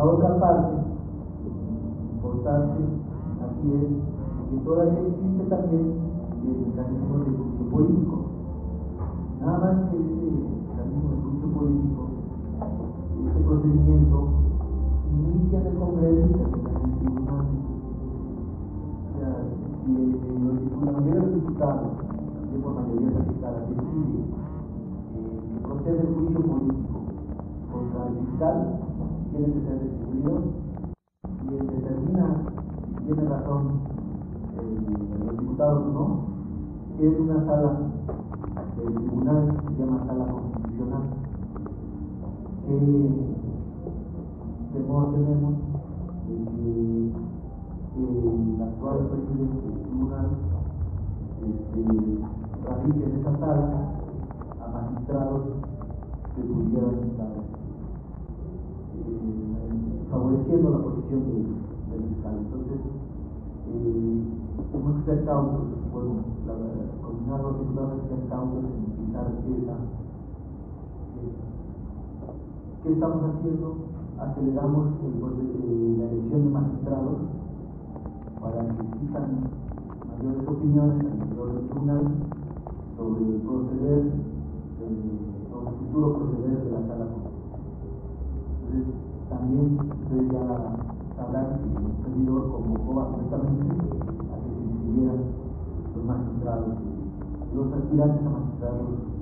La otra parte importante aquí es que todavía existe también el mecanismo de juicio político. Nada más que ese mecanismo de juicio político, este procedimiento inicia en el Congreso y termina en el tribunal. O sea, si la mayoría de los diputados, de por mayoría calificada, decide eh, que procede el juicio político contra el fiscal, tiene que ser distribuido y él determina si tiene razón eh, los diputados o no, que es una sala del tribunal que se llama sala constitucional. ¿Qué temor tenemos de que el actual presidente del tribunal este, radique en esa sala a magistrados que pudieran estar favoreciendo la posición del, fiscal. Entonces, eh, tenemos que ser cautos, bueno, la, combinar los diputados que cautos en utilizar esa. ¿Qué estamos haciendo? Aceleramos el, el, la elección de magistrados para que existan mayores opiniones al interior del tribunal sobre el proceder, eh, sobre el futuro proceder de la sala Entonces, también ustedes ya sabrán que un servidor convocó abiertamente a que se inscribieran los magistrados, los aspirantes a magistrados